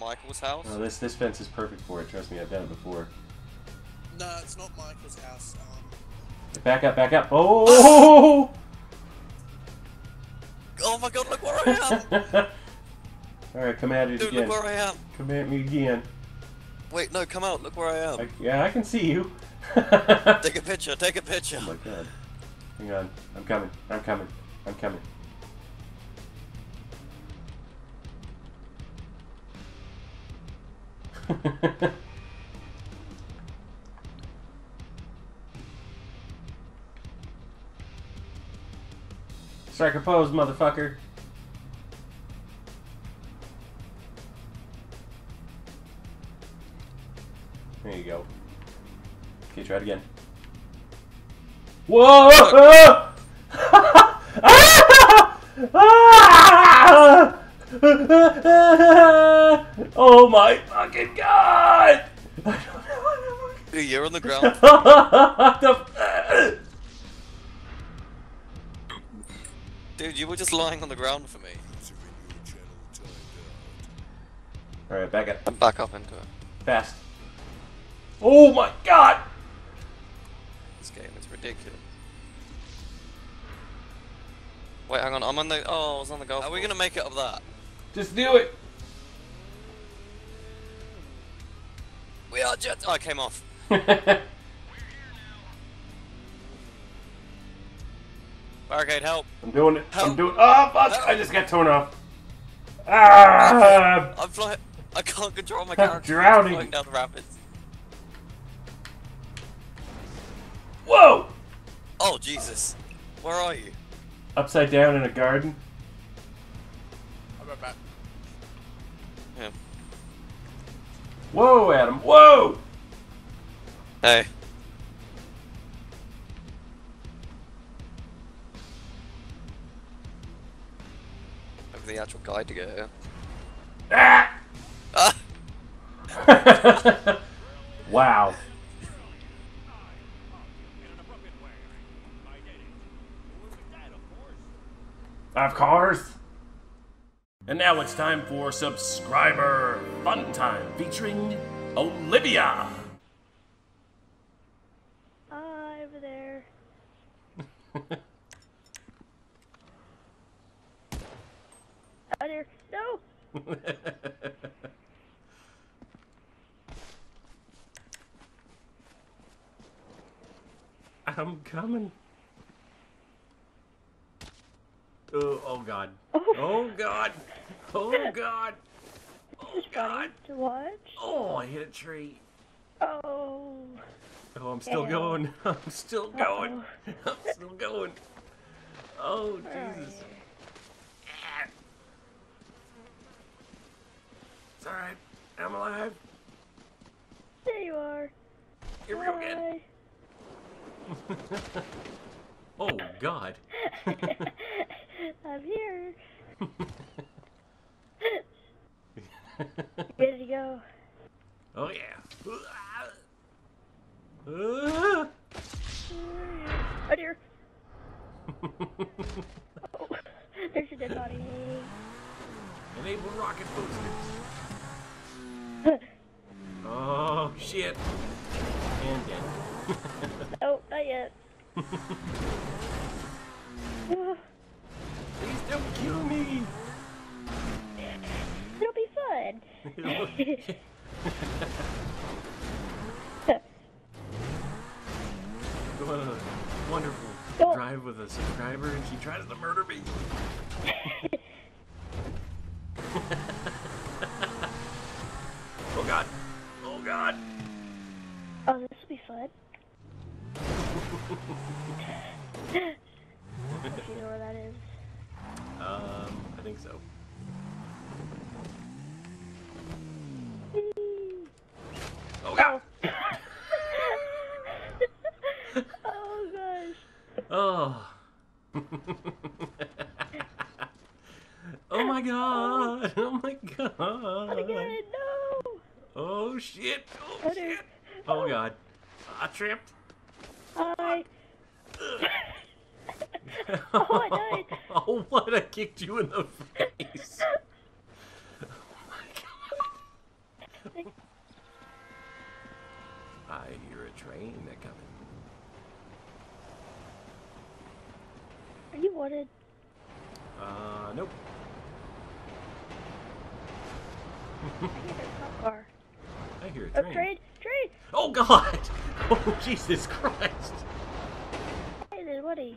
Michael's house? Oh, this this fence is perfect for it. Trust me, I've done it before. No, it's not Michael's house. Um, Back up, back up. Oh! Oh my god, look where I am! All right, come at it Dude, again. look where I am! Come at me again. Wait, no, come out, look where I am. I, yeah, I can see you. oh Take a picture, take a picture. Oh my god. Hang on. I'm coming. I'm coming. I'm coming. Strike a pose, motherfucker. There you go. Okay, try it again. Whoa! Ah! oh my fucking god! Dude, you're on the ground. The- Dude, you were just lying on the ground for me. Alright, back up. I'm back up into it. Fast. Oh my god! This game is ridiculous. Wait, hang on, I'm on the. Oh, I was on the golf. Are we gonna make it up that? Just do it! We are jets. Oh, I came off. Barricade, help! I'm doing it. I'm doing. Oh fuck! I just got torn off. Ah! I'm flying. I can't control my I'm character. drowning. Flying down the rapids. Whoa! Oh Jesus! Where are you? Upside down in a garden. I'll go back. Yeah. Whoa, Adam. Whoa! Hey. At the actual guide to get here. Ah! Ah! wow. Of course. And now it's time for subscriber fun time featuring Olivia. Ah, over there. Out there. No! I'm coming. Oh, oh god. Oh, Oh god. Oh god. Oh this is funny god. to watch. Oh, I hit a tree. Oh. Oh, I'm still going. I'm still going. Uh-oh. I'm still going. Oh, Jesus. It's alright. I'm alive. There you are. Here we go again. Oh, God. I'm here. Ready to go. oh, yeah. Ah. Oh dear. Oh, there's a dead body. Enable rocket boosters. Oh, shit. And dead. oh, not yet. Please don't kill me. Wonderful drive with a subscriber and she tries to murder me. oh god. Oh god. oh, this will be fun. if you know where that is. Um, I think so. Oh my god! Oh my god! Again, no! Oh shit! Oh shit! Oh, oh, god! I tripped. I. oh, I died. oh, what? I kicked you in the face. oh my god. I hear a train coming. Are you wanted? Uh, nope. Car. I hear a Oh, train. trade, trade. Oh God! Oh Jesus Christ! Hey, Woody.